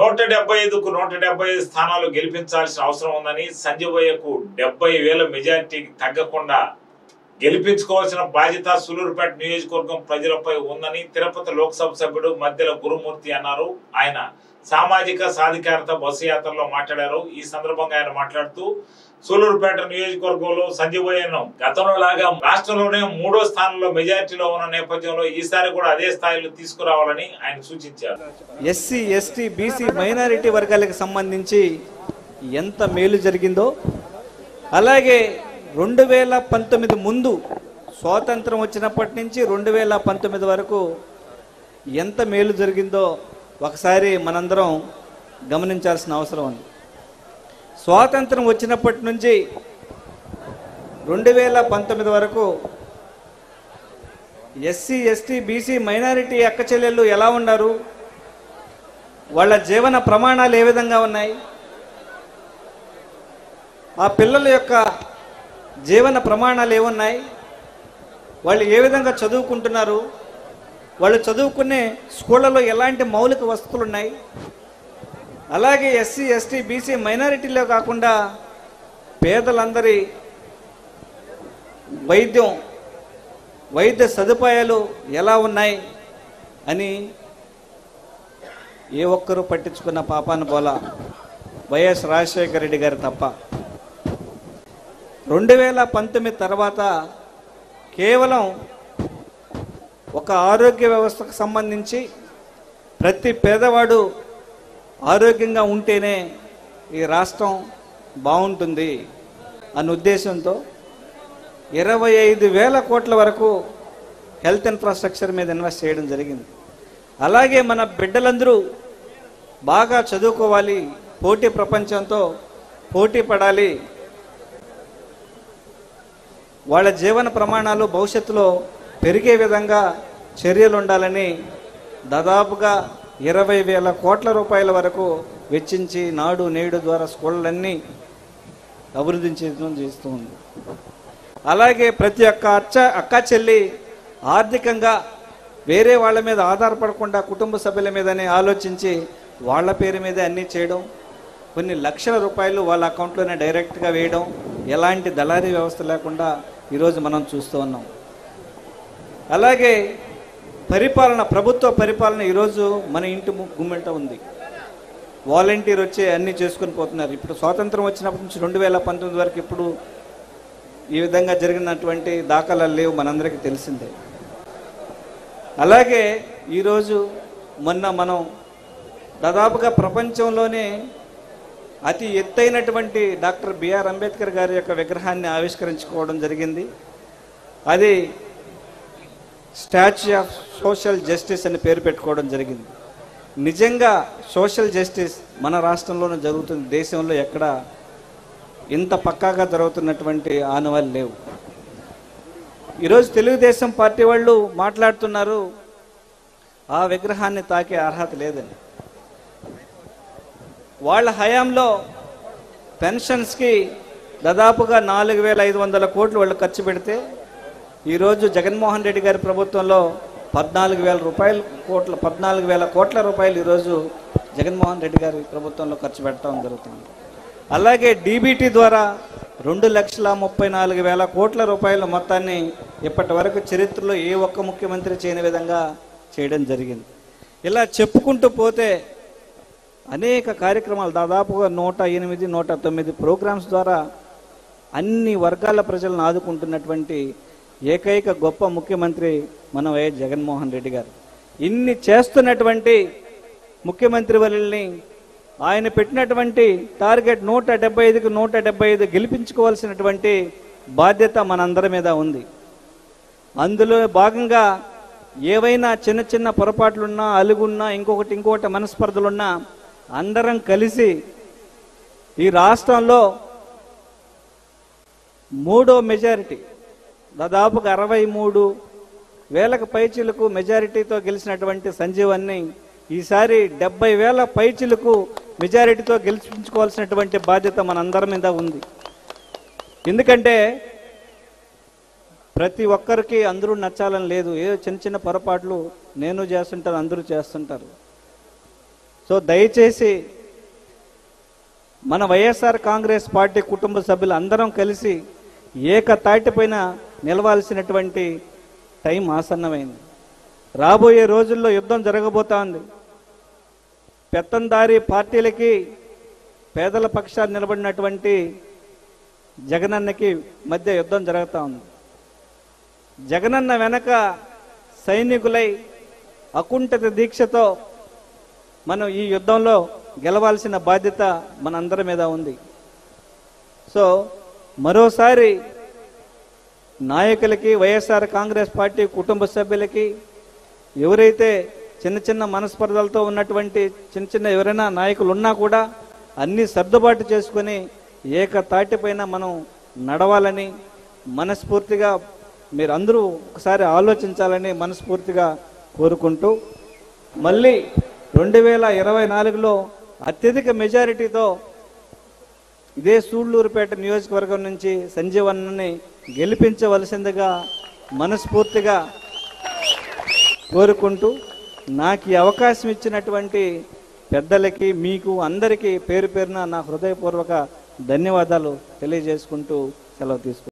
నూట డెబ్బై ఐదుకు నూట డెబ్బై ఐదు స్థానాలు గెలిపించాల్సిన అవసరం ఉందని సంజయ్ డెబ్బై వేల మెజార్టీకి తగ్గకుండా గెలిపించుకోవాల్సిన బాధ్యత సులూరుపేట నియోజకవర్గం ప్రజలపై ఉందని తిరుపతి లోక్సభ సభ్యుడు మధ్యల గురుమూర్తి అన్నారు. ఆయన సామాజిక సాధికారత బస్సు యాత్రలో మాట్లాడారు. ఈ సందర్భంగా ఆయన మాట్లాడుతూ సూలూరుపేట నియోజకవర్గంలో సంజీవయ్యను గతంలో లాగా రాష్ట్రంలోనే మూడో స్థానంలో మెజార్టీలో ఉన్న నేపథ్యంలో ఈసారి కూడా అదే స్థాయిలో తీసుకురావాలని ఆయన సూచించారు. ఎస్సీ ఎస్టీ బీసీ మైనారిటీ వర్గాలకు సంబంధించి ఎంత మేలు జరిగిందో అలాగే రెండు వేల పంతొమ్మిది ముందు స్వాతంత్రం వచ్చినప్పటి నుంచి రెండు వేల పంతొమ్మిది వరకు ఎంత మేలు జరిగిందో ఒకసారి మనందరం గమనించాల్సిన అవసరం ఉంది. స్వాతంత్రం వచ్చినప్పటి నుంచి రెండు వేల పంతొమ్మిది వరకు ఎస్సీ ఎస్టీ బీసీ మైనారిటీ అక్క చెల్లెళ్ళు ఎలా ఉన్నారు? వాళ్ళ జీవన ప్రమాణాలు ఏ విధంగా ఉన్నాయి? ఆ పిల్లల యొక్క జీవన ప్రమాణాలు ఏమున్నాయి? వాళ్ళు ఏ విధంగా చదువుకుంటున్నారు? వాళ్ళు చదువుకునే స్కూళ్ళలో ఎలాంటి మౌలిక వసతులు ఉన్నాయి? అలాగే ఎస్సీ ఎస్టీ బీసీ మైనారిటీలో కాకుండా పేదలందరి వైద్యం వైద్య సదుపాయాలు ఎలా ఉన్నాయి అని ఏ ఒక్కరూ పట్టించుకున్న పాపాన పోల వైఎస్ రాజశేఖర రెడ్డి గారు తప్ప. రెండు వేల పంతొమ్మిది తర్వాత కేవలం ఒక ఆరోగ్య వ్యవస్థకు సంబంధించి ప్రతి పేదవాడు ఆరోగ్యంగా ఉంటేనే ఈ రాష్ట్రం బాగుంటుంది అన్న ఉద్దేశంతో ఇరవై ఐదు వేల కోట్ల వరకు హెల్త్ ఇన్ఫ్రాస్ట్రక్చర్ మీద ఇన్వెస్ట్ చేయడం జరిగింది. అలాగే మన బిడ్డలందరూ బాగా చదువుకోవాలి పోటీ ప్రపంచంతో పోటీ పడాలి. వాళ్ళ జీవన ప్రమాణాలు భవిష్యత్తులో పెరిగే విధంగా చర్యలు ఉండాలని దాదాపుగా ఇరవై వేల కోట్ల రూపాయల వరకు వెచ్చించి నాడు నేడు ద్వారా స్కూళ్ళన్నీ అభివృద్ధి చేయడం చేస్తూ ఉంది. అలాగే ప్రతి ఒక్క అచ్చ అక్క చెల్లి ఆర్థికంగా వేరే వాళ్ళ మీద ఆధారపడకుండా కుటుంబ సభ్యుల మీదనే ఆలోచించి వాళ్ళ పేరు మీదే అన్నీ చేయడం కొన్ని లక్షల రూపాయలు వాళ్ళ అకౌంట్లోనే డైరెక్ట్గా వేయడం ఎలాంటి దళారీ వ్యవస్థ లేకుండా ఈరోజు మనం చూస్తూ ఉన్నాం. అలాగే పరిపాలన ప్రభుత్వ పరిపాలన ఈరోజు మన ఇంటి గుమ్మెంట ఉంది. వాలంటీర్ వచ్చి అన్నీ చేసుకొని పోతున్నారు. ఇప్పుడు స్వాతంత్రం వచ్చినప్పటి నుంచి రెండు వేల పంతొమ్మిది వరకు ఇప్పుడు ఈ విధంగా జరిగినటువంటి దాఖలాలు లేవు మనందరికీ తెలిసిందే. అలాగే ఈరోజు మొన్న మనం దాదాపుగా ప్రపంచంలోనే అతి ఎత్తైనటువంటి డాక్టర్ బిఆర్ అంబేద్కర్ గారి యొక్క విగ్రహాన్ని ఆవిష్కరించుకోవడం జరిగింది. అది స్టాచ్యూ ఆఫ్ సోషల్ జస్టిస్ అని పేరు పెట్టుకోవడం జరిగింది. నిజంగా సోషల్ జస్టిస్ మన రాష్ట్రంలోనే జరుగుతుంది. దేశంలో ఎక్కడ ఇంత పక్కాగా జరుగుతున్నటువంటి ఆనవాళ్ళు లేవు. ఈరోజు తెలుగుదేశం పార్టీ వాళ్ళు మాట్లాడుతున్నారు ఆ విగ్రహాన్ని తాకే అర్హత లేదని. వాళ్ళ హయాంలో పెన్షన్స్కి దాదాపుగా నాలుగు వేల ఐదు వందల కోట్లు వాళ్ళు ఖర్చు పెడితే ఈరోజు జగన్మోహన్ రెడ్డి గారి ప్రభుత్వంలో పద్నాలుగు వేల రూపాయలు కోట్ల పద్నాలుగు వేల కోట్ల రూపాయలు ఈరోజు జగన్మోహన్ రెడ్డి గారి ప్రభుత్వంలో ఖర్చు పెట్టడం జరుగుతుంది. అలాగే డీబీటీ ద్వారా రెండు లక్షల ముప్పై నాలుగు వేల కోట్ల రూపాయల మొత్తాన్ని ఇప్పటి వరకు చరిత్రలో ఏ ఒక్క ముఖ్యమంత్రి చేయని విధంగా చేయడం జరిగింది. ఇలా చెప్పుకుంటూ పోతే అనేక కార్యక్రమాలు దాదాపుగా నూట ఎనిమిది నూట తొమ్మిది ప్రోగ్రామ్స్ ద్వారా అన్ని వర్గాల ప్రజలను ఆదుకుంటున్నటువంటి ఏకైక గొప్ప ముఖ్యమంత్రి మన వైఎస్ జగన్మోహన్ రెడ్డి గారు. ఇన్ని చేస్తున్నటువంటి ముఖ్యమంత్రి వల్లని ఆయన పెట్టినటువంటి టార్గెట్ నూట డెబ్బై ఐదుకు నూట డెబ్బై ఐదు గెలిపించుకోవాల్సినటువంటి బాధ్యత మనందరి మీద ఉంది. అందులో భాగంగా ఏవైనా చిన్న చిన్న పొరపాట్లున్నా అలుగున్నా ఇంకొకటి ఇంకొకటి మనస్పర్ధలున్నా అందరం కలిసి ఈ రాష్ట్రంలో మూడో మెజారిటీ దాదాపుగా అరవై మూడు వేలకు పైచిలకు మెజారిటీతో గెలిచినటువంటి సంజీవన్ని ఈసారి డెబ్బై వేల పైచిలకు మెజారిటీతో గెలిపించుకోవాల్సినటువంటి బాధ్యత మనందరి మీద ఉంది. ఎందుకంటే ప్రతి ఒక్కరికి అందరూ నచ్చాలని లేదు. ఏదో చిన్న చిన్న పొరపాట్లు నేను చేస్తుంటాను అందరూ చేస్తుంటారు. సో దయచేసి మన వైఎస్ఆర్ కాంగ్రెస్ పార్టీ కుటుంబ సభ్యులు అందరం కలిసి ఏకతాటిపైన నిలవాల్సినటువంటి టైం ఆసన్నమైంది. రాబోయే రోజుల్లో యుద్ధం జరగబోతోంది. పెత్తందారి పార్టీలకి పేదల పక్షాన్ని నిలబడినటువంటి జగనన్నకి మధ్య యుద్ధం జరుగుతూ ఉంది జగనన్న వెనక సైనికులై అకుంఠిత దీక్షతో మనం ఈ యుద్ధంలో గెలవాల్సిన బాధ్యత మనందరి మీద ఉంది. సో మరోసారి నాయకులకి వైఎస్ఆర్ కాంగ్రెస్ పార్టీ కుటుంబ సభ్యులకి ఎవరైతే చిన్న చిన్న మనస్పర్ధలతో ఉన్నటువంటి చిన్న చిన్న ఎవరైనా నాయకులు ఉన్నా కూడా అన్ని సర్దుబాటు చేసుకొని ఏకతాటిపైన మనం నడవాలని మనస్ఫూర్తిగా మీరందరూ ఒకసారి ఆలోచించాలని మనస్ఫూర్తిగా కోరుకుంటూ మళ్ళీ రెండు వేల ఇరవై నాలుగులో అత్యధిక మెజారిటీతో ఇదే సూళ్ళూరుపేట నియోజకవర్గం నుంచి సంజీవన్నని గెలిపించవలసిందిగా మనస్ఫూర్తిగా కోరుకుంటూ నాకు ఈ అవకాశం ఇచ్చినటువంటి పెద్దలకి మీకు అందరికీ పేరు పేరున నా హృదయపూర్వక ధన్యవాదాలు తెలియజేసుకుంటూ సెలవు తీసుకుంటాను